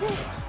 Woo!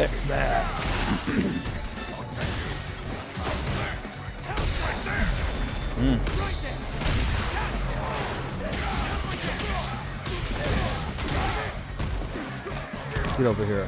X-Man. Get over here.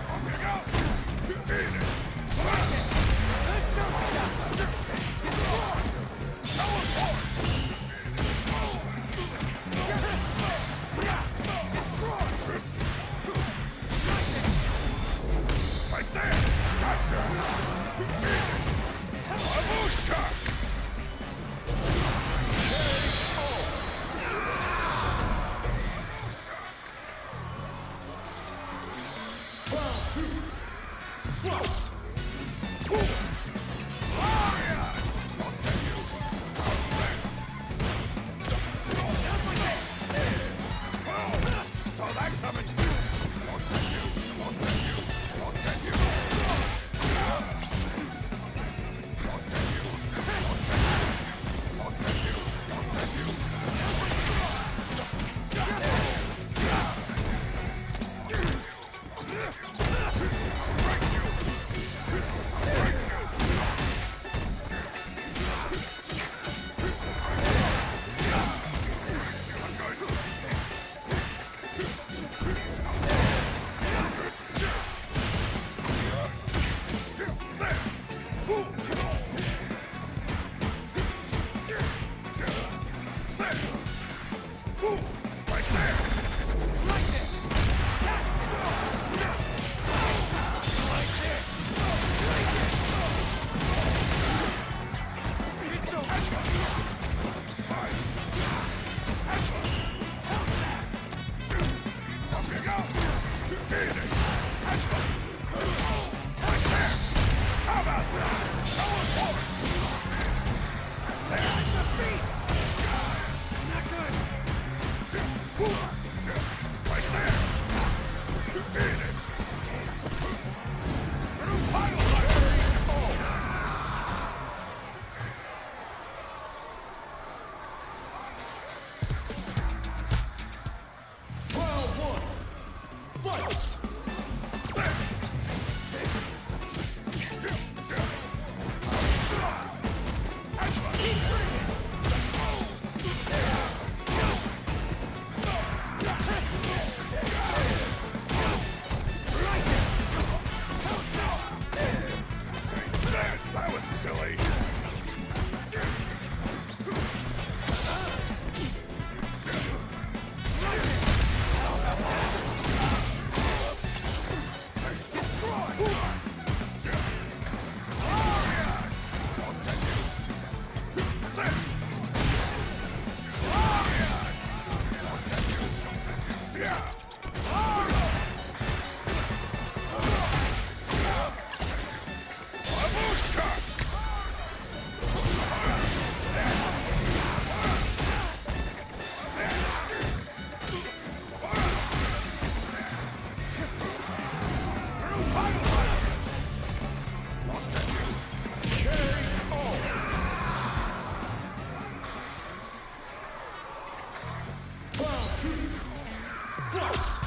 Fight!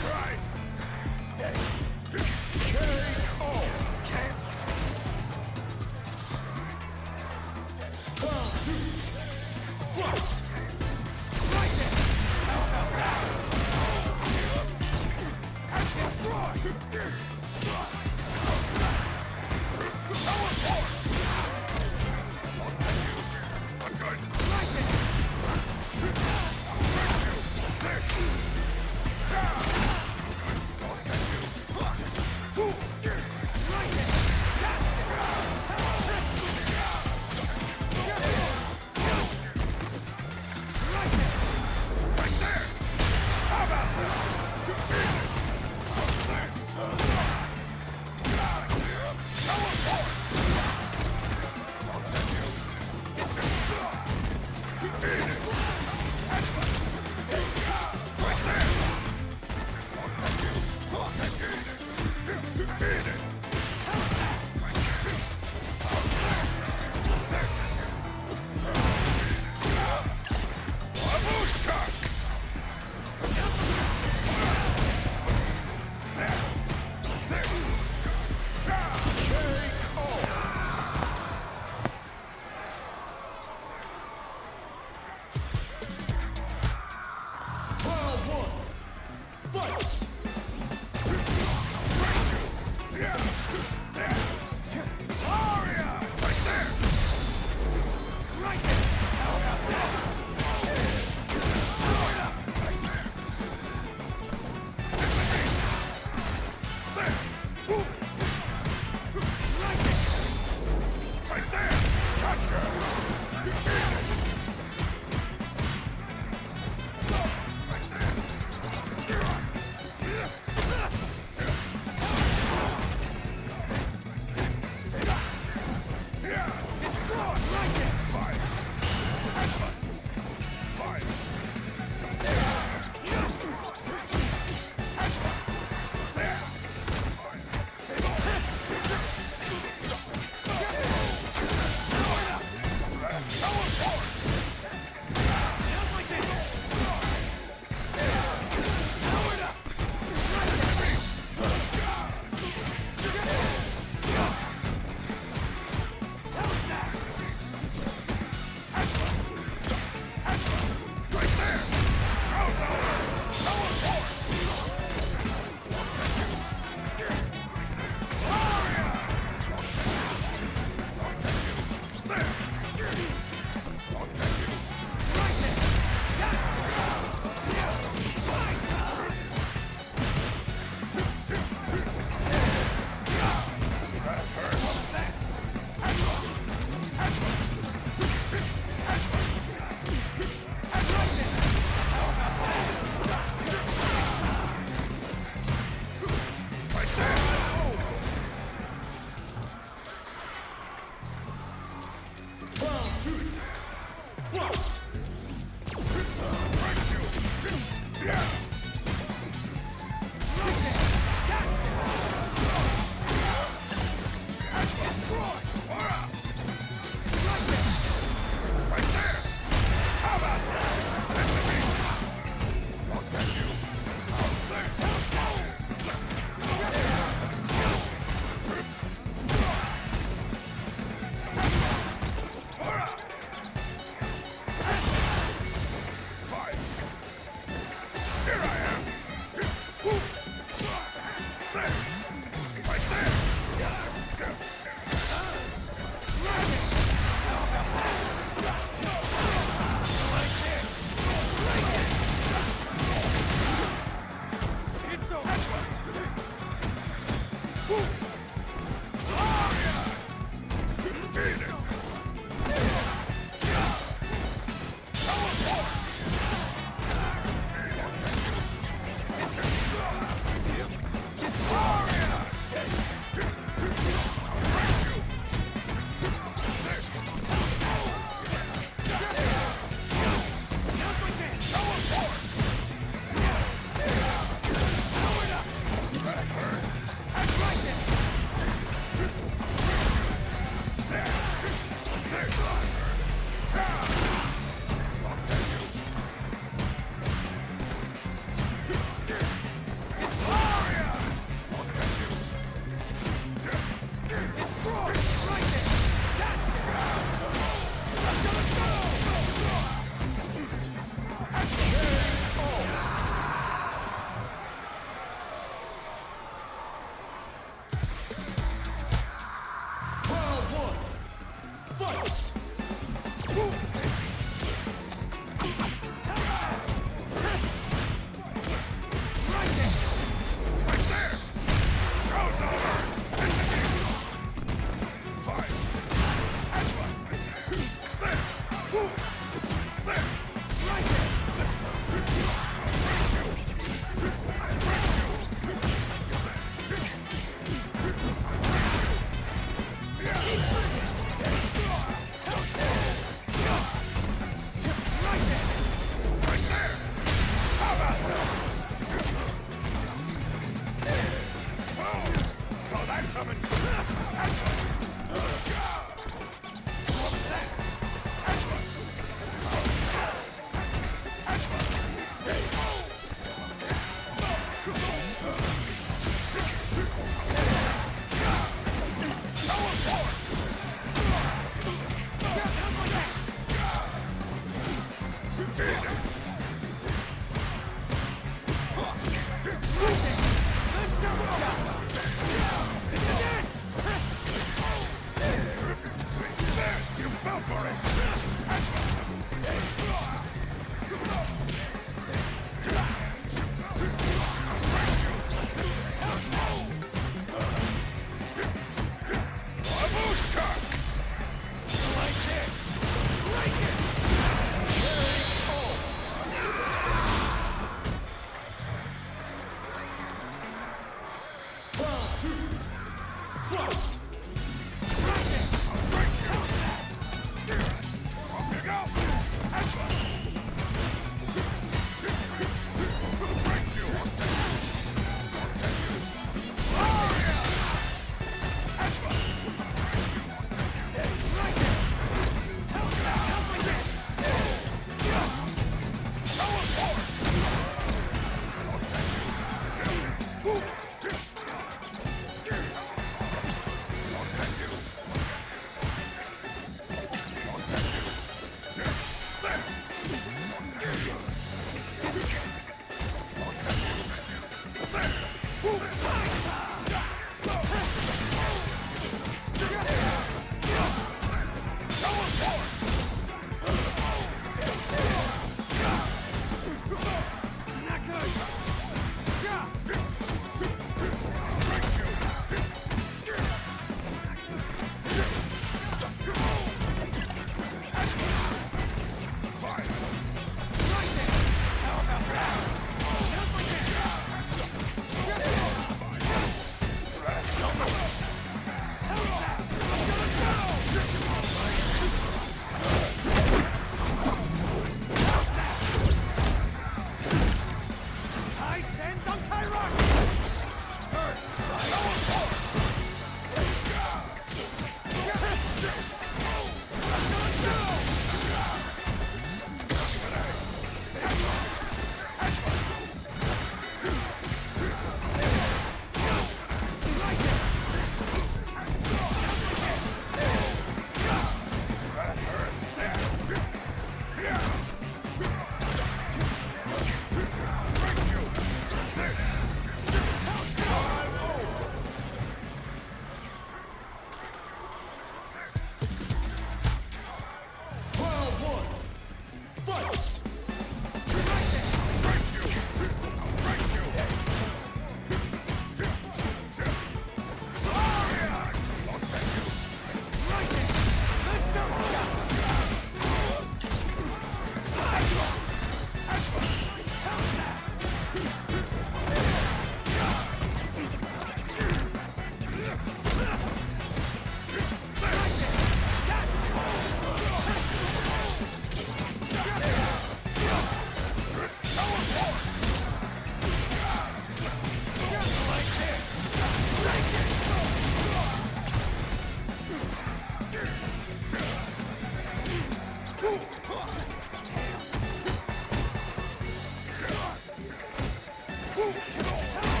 Warrior!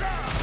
Saw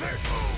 Yeah!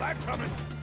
that coming!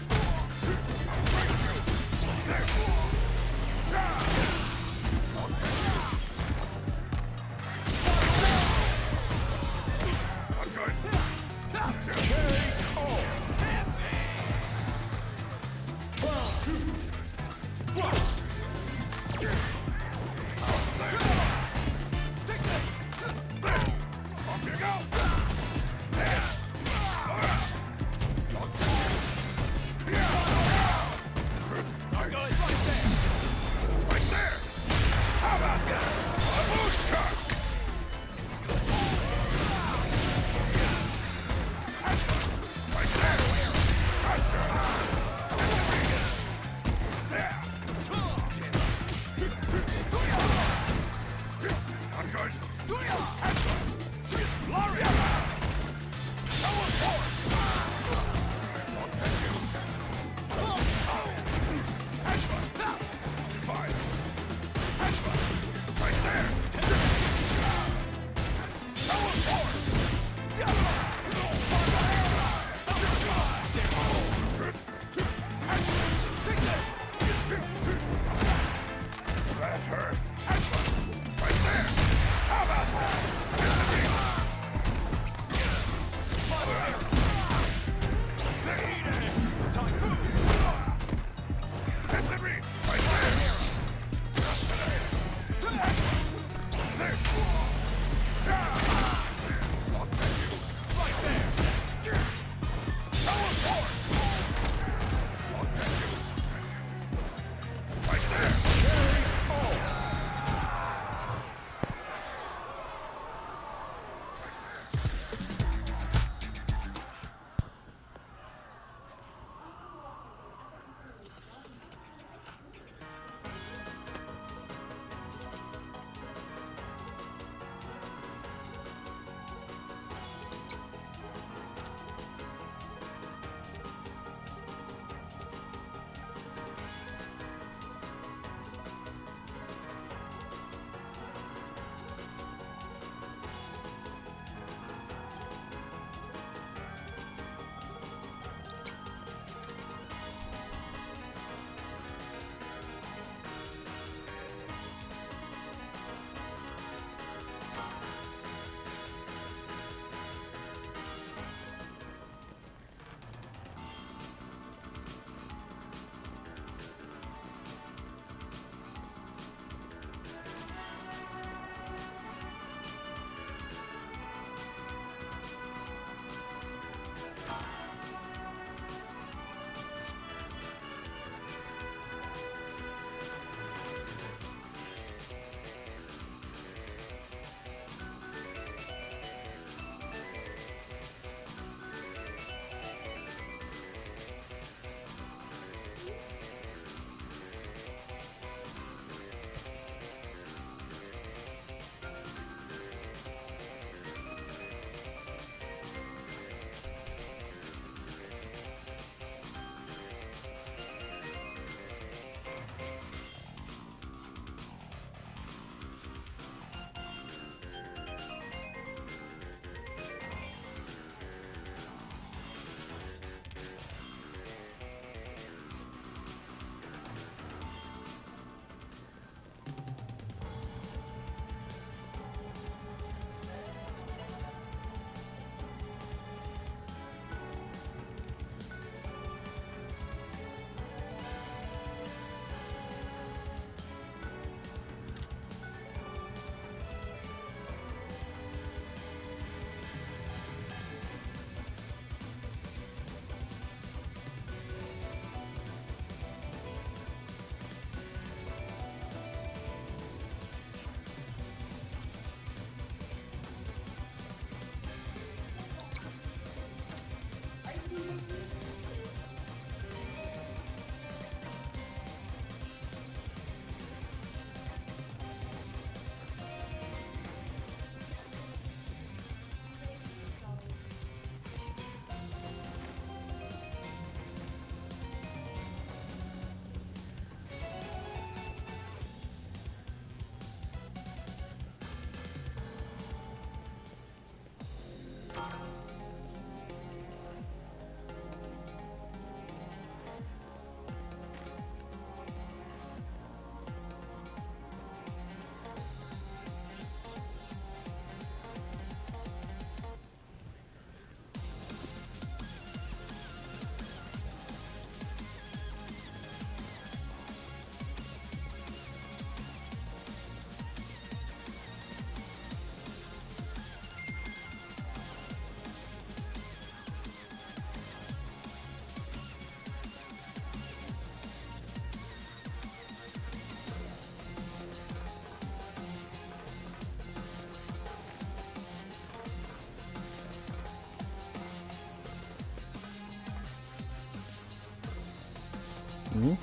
ん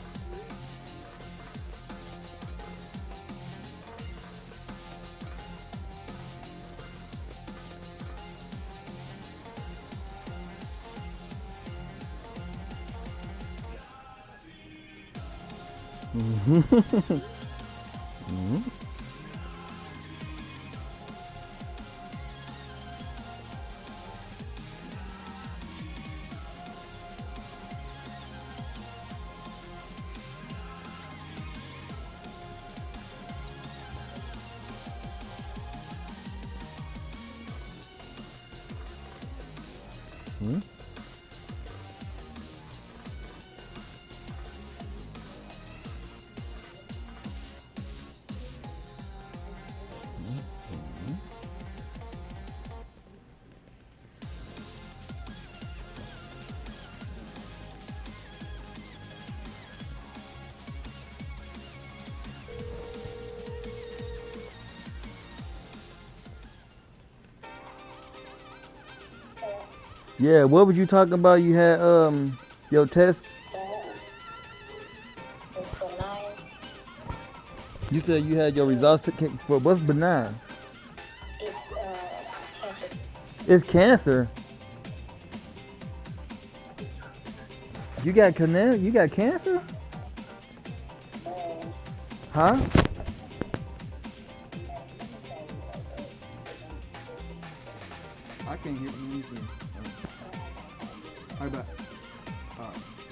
うん？Yeah, what was you talking about? You had um your test. It's benign. You said you had your results to, ca- for what's benign? It's uh cancer. It's cancer. You got cancer? You got cancer? Um, Huh? I can't hear you. How about? You